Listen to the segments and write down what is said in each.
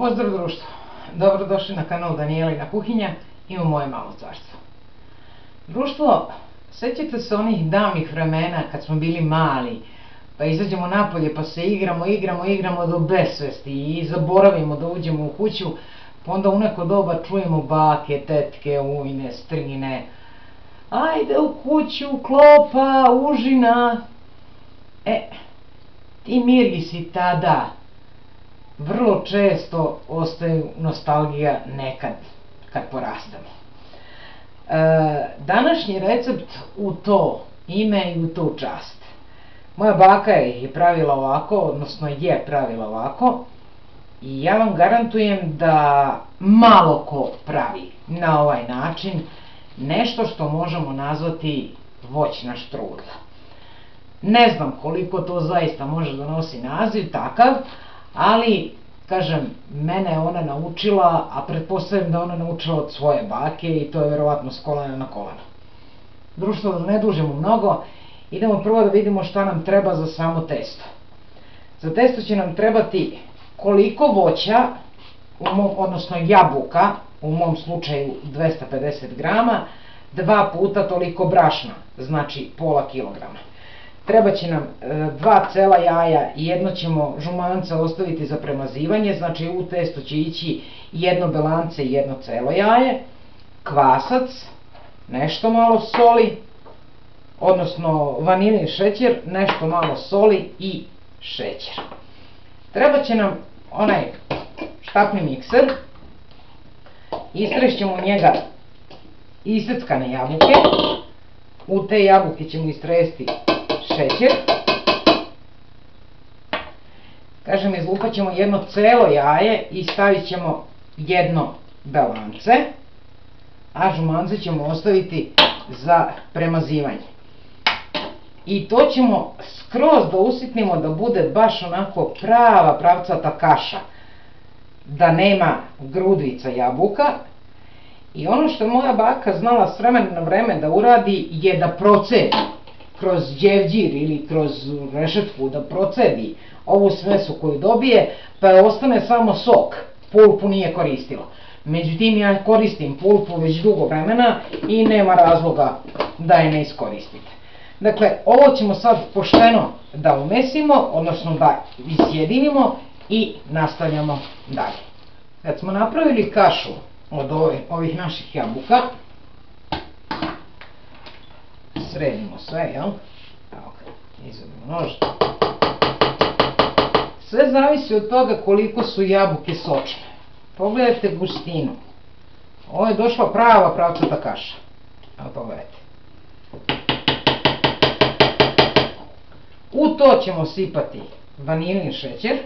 Pozdrav društvo, dobrodošli na kanal Danijelina kuhinja i u moje malo carstvo. Društvo, sećate se onih davnih vremena kad smo bili mali, pa izađemo napolje pa se igramo, igramo, igramo do besvesti i zaboravimo da uđemo u kuću, pa onda u neko doba čujemo bake, tetke, ujne, strine, ajde u kuću, klopa, užina. E, ti mirisi tada vrlo često ostaju nostalgija nekad kad porastamo. E, današnji recept u to ime i u tu čast. Moja baka je pravila ovako, odnosno je pravila ovako i ja vam garantujem da malo ko pravi na ovaj način nešto što možemo nazvati voćna štrudla. Ne znam koliko to zaista može da nosi naziv takav, ali, kažem, mene je ona naučila, a pretpostavljam da ona naučila od svoje bake i to je verovatno s kolena na kolena. Društvo, da ne dužimo mnogo, idemo prvo da vidimo šta nam treba za samo testo. Za testo će nam trebati koliko voća, odnosno jabuka, u mom slučaju 250 grama, dva puta toliko brašna, znači pola kilograma. Treba će nam e, dva cela jaja i jedno ćemo žumanca ostaviti za premazivanje, znači u testo će ići jedno belance i jedno celo jaje, kvasac, nešto malo soli, odnosno vanilin šećer, nešto malo soli i šećer. Treba će nam onaj štapni mikser, istrešćemo njega iseckane jabuke, u te jabuke ćemo istresti šećer. Kažem, izlupat ćemo jedno celo jaje i stavit ćemo jedno belance, a žumance ćemo ostaviti za premazivanje. I to ćemo skroz da usitnimo da bude baš onako prava pravcata kaša, da nema grudvica jabuka. I ono što moja baka znala s vremena na vreme da uradi je da procedi kroz dževđir ili kroz rešetku da procedi ovu svesu koju dobije, pa ostane samo sok, pulpu nije koristila. Međutim, ja koristim pulpu već dugo vremena i nema razloga da je ne iskoristite. Dakle, ovo ćemo sad pošteno da umesimo, odnosno da izjedinimo i nastavljamo dalje. Kad smo napravili kašu od ovih naših jabuka, sredimo sve, jel? Evo ga, izvodimo nož. Sve zavisi od toga koliko su jabuke sočne. Pogledajte gustinu. Ovo je došla prava pravcata kaša. Evo pogledajte. U to ćemo sipati vanilin šećer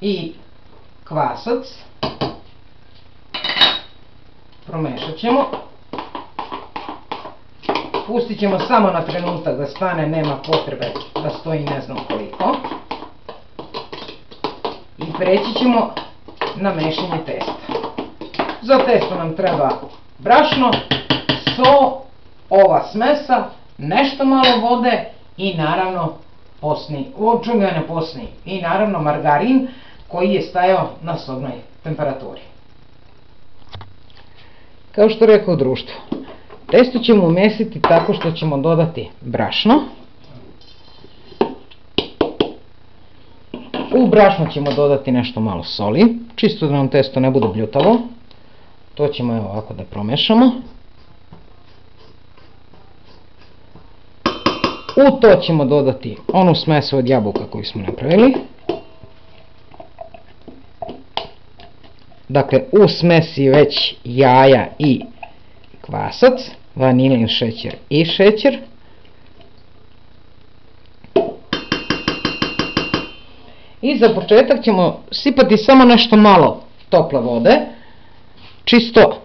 i kvasac. Promešat ćemo. Pustit ćemo samo na trenutak da stane, nema potrebe da stoji ne znam koliko. I preći ćemo na mešanje testa. Za testo nam treba brašno, so, ova smesa, nešto malo vode i naravno posni, ne posni, i naravno margarin koji je stajao na sobnoj temperaturi. Kao što rekao društvo, Testo ćemo umesiti tako što ćemo dodati brašno. U brašno ćemo dodati nešto malo soli, čisto da nam testo ne bude bljutavo. To ćemo evo ovako da promešamo. U to ćemo dodati onu smesu od jabuka koju smo napravili. Dakle, u smesi već jaja i kvasac vanilin šećer i šećer. I za početak ćemo sipati samo nešto malo tople vode, čisto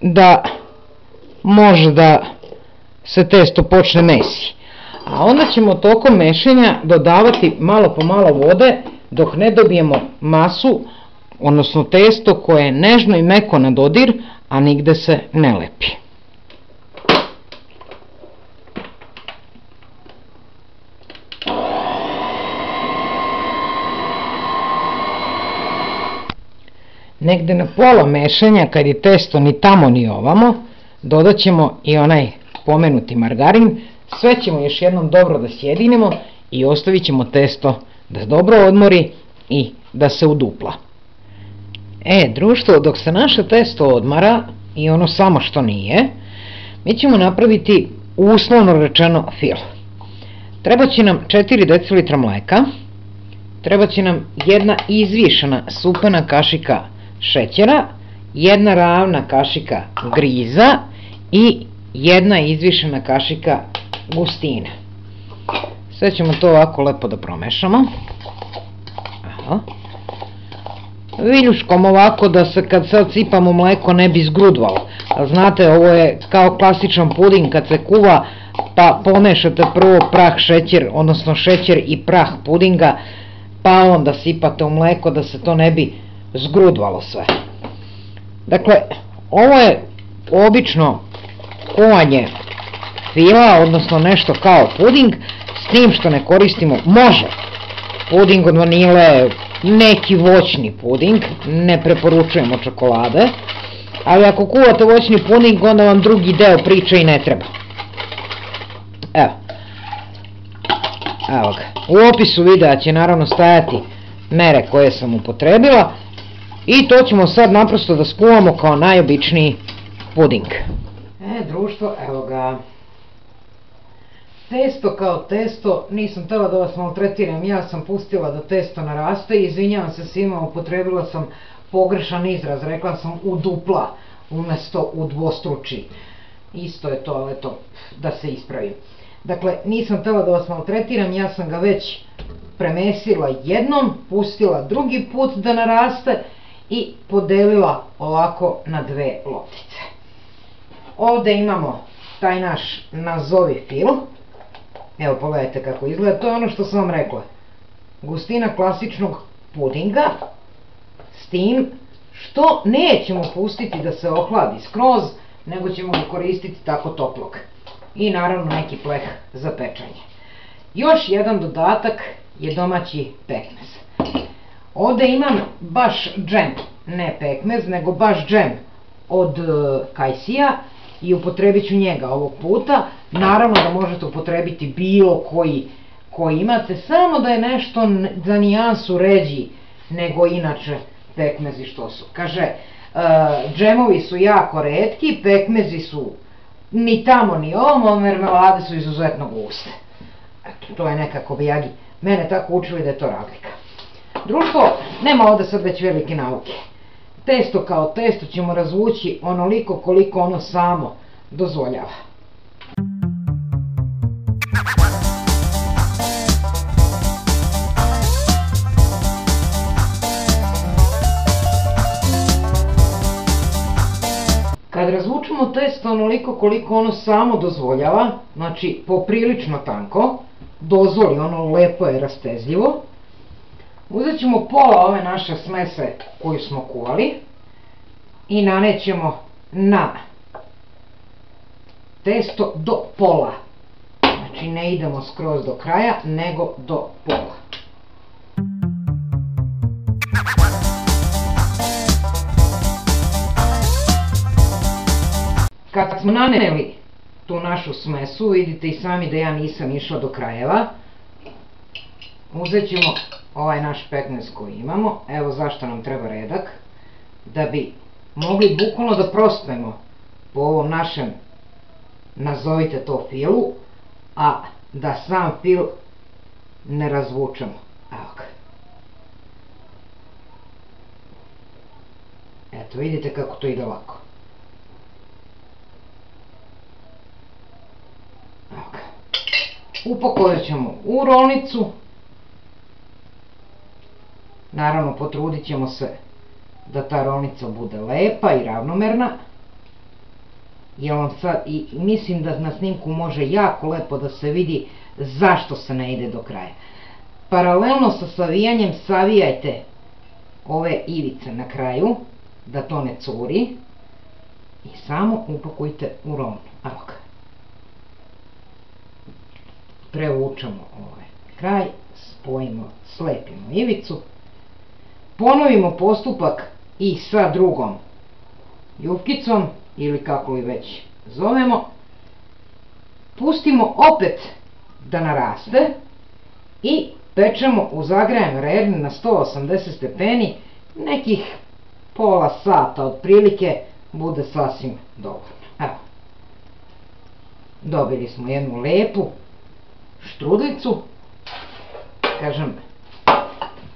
da može da se testo počne mesi. A onda ćemo tokom mešanja dodavati malo po malo vode dok ne dobijemo masu, odnosno testo koje je nežno i meko na dodir, a nigde se ne lepi. Negde na pola mešanja, kad je testo ni tamo ni ovamo, dodat ćemo i onaj pomenuti margarin, sve ćemo još jednom dobro da sjedinemo i ostavit ćemo testo da dobro odmori i da se udupla. E, društvo, dok se naše testo odmara, i ono samo što nije, mi ćemo napraviti uslovno rečeno fil. Treba će nam 4 decilitra mleka, treba će nam jedna izvišena supana kašika šećera, jedna ravna kašika griza i jedna izvišena kašika gustine. Sve ćemo to ovako lepo da promešamo. Aha. Viljuškom ovako da se kad sad sipamo mleko ne bi zgrudvalo. Znate, ovo je kao klasičan puding kad se kuva, pa pomešate prvo prah šećer, odnosno šećer i prah pudinga, pa onda sipate u mleko da se to ne bi zgrudvalo sve. Dakle, ovo je obično kuvanje fila, odnosno nešto kao puding, s tim što ne koristimo, može puding od vanile, neki voćni puding, ne preporučujemo čokolade, ali ako kuvate voćni puding, onda vam drugi deo priče i ne treba. Evo. Evo ga. U opisu videa će naravno stajati mere koje sam upotrebila i to ćemo sad naprosto da skuvamo kao najobičniji puding. E, društvo, evo ga. Testo kao testo, nisam tela da vas maltretiram, ja sam pustila da testo naraste izvinjavam se svima, upotrebila sam pogrešan izraz, rekla sam u dupla umesto u dvostruči. Isto je to, ali eto, da se ispravim. Dakle, nisam tela da vas maltretiram, ja sam ga već premesila jednom, pustila drugi put da naraste i podelila ovako na dve loptice. Ovde imamo taj naš nazovi fil. Evo pogledajte kako izgleda, to je ono što sam vam rekla. Gustina klasičnog pudinga s tim što nećemo pustiti da se ohladi skroz, nego ćemo ga koristiti tako toplog. I naravno neki pleh za pečanje. Još jedan dodatak je domaći pekmez. Ovde imam baš džem, ne pekmez, nego baš džem od e, kajsija i upotrebit ću njega ovog puta. Naravno da možete upotrebiti bilo koji koji imate, samo da je nešto za nijansu ređi nego inače pekmezi što su. Kaže, uh, džemovi su jako redki, pekmezi su ni tamo ni ovo, mermelade su izuzetno guste. Eto, to je nekako bijagi. Mene tako učili da je to razlika. Društvo, nema ovde sad već velike nauke. Testo kao testo ćemo razvući onoliko koliko ono samo dozvoljava. Kad razvučemo testo onoliko koliko ono samo dozvoljava, znači poprilično tanko, dozvoli, ono lepo je rastezljivo, uzet ćemo pola ove naše smese koju smo kuvali i nanećemo na testo do pola. Znači ne idemo skroz do kraja, nego do pola. Kad smo naneli tu našu smesu, vidite i sami da ja nisam išla do krajeva, uzet ćemo ovaj naš pekmez koji imamo, evo zašto nam treba redak, da bi mogli bukvalno da prospemo po ovom našem, nazovite to filu, a da sam fil ne razvučemo. Evo ga. Eto, vidite kako to ide lako. Upakovat ćemo u rolnicu. Naravno, potrudit ćemo se da ta rolnica bude lepa i ravnomerna. Sad, i mislim da na snimku može jako lepo da se vidi zašto se ne ide do kraja. Paralelno sa savijanjem savijajte ove ivice na kraju, da to ne curi. I samo upakujte u rolnu. Evo ga prevučemo ovaj kraj, spojimo, slepimo ivicu, ponovimo postupak i sa drugom jufkicom ili kako li već zovemo. Pustimo opet da naraste i pečemo u zagrejanoj rerni na 180 stepeni nekih pola sata otprilike bude sasvim dovoljno. Evo. Dobili smo jednu lepu štrudlicu. Kažem,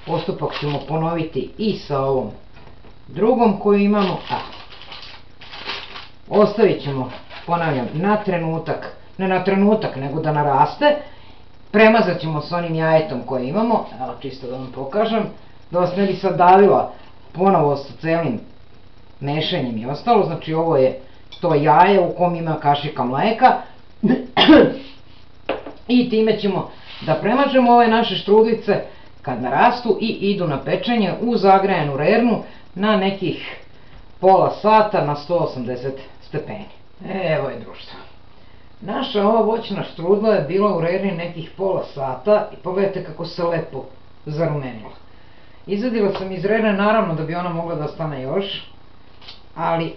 postupak ćemo ponoviti i sa ovom drugom koju imamo. A, ostavit ćemo, ponavljam, na trenutak, ne na trenutak, nego da naraste. Premazat ćemo s onim jajetom koje imamo, evo čisto da vam pokažem, da vas ne bi sad davila ponovo sa celim mešanjem i ostalo, znači ovo je to jaje u kom ima kašika mleka i time ćemo da premažemo ove naše štrudice kad narastu i idu na pečenje u zagrajanu rernu na nekih pola sata na 180 stepeni. Evo je društvo. Naša ova voćna štrudla je bila u rerni nekih pola sata i pogledajte kako se lepo zarumenila. Izadila sam iz rerne naravno da bi ona mogla da stane još, ali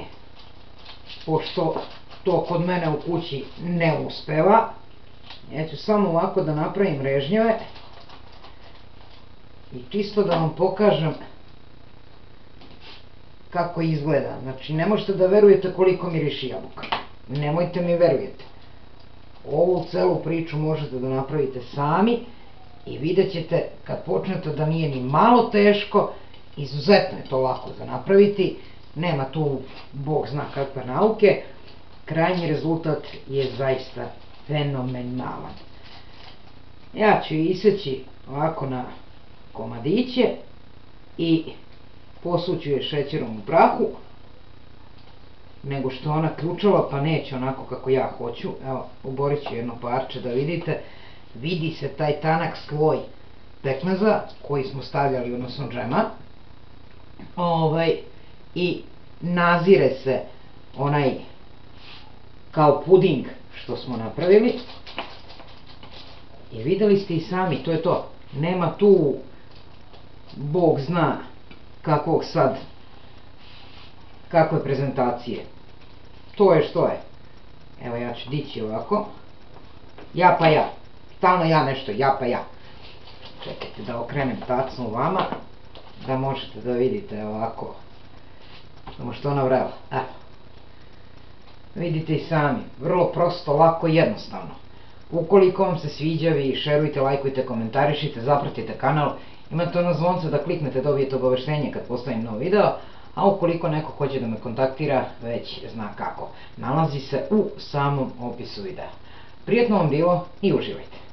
pošto to kod mene u kući ne uspeva, ja ću samo ovako da napravim režnjeve i čisto da vam pokažem kako izgleda. Znači, ne možete da verujete koliko miriši jabuka. Nemojte mi verujete. Ovu celu priču možete da napravite sami i vidjet ćete kad počnete da nije ni malo teško, izuzetno je to lako za napraviti, nema tu, bog zna kakve nauke, krajnji rezultat je zaista fenomenalan. Ja ću iseći ovako na komadiće i posuću je šećerom u prahu, nego što ona ključava pa neće onako kako ja hoću. Evo, uborit ću jedno parče da vidite. Vidi se taj tanak sloj pekmeza koji smo stavljali, odnosno džema. Ovaj, I nazire se onaj kao puding što smo napravili. I videli ste i sami, to je to. Nema tu, Bog zna, kakvog sad, kakve prezentacije. To je što je. Evo ja ću dići ovako. Ja pa ja. Stalno ja nešto, ja pa ja. Čekajte da okrenem tacnu vama, da možete da vidite ovako. Samo što ona vrela. Evo. Vidite i sami, vrlo prosto, lako i jednostavno. Ukoliko vam se sviđa, vi šerujte, lajkujte, komentarišite, zapratite kanal, imate ono zvonce da kliknete, dobijete obaveštenje kad postavim nov video, a ukoliko neko hoće da me kontaktira, već zna kako. Nalazi se u samom opisu videa. Prijetno vam bilo i uživajte!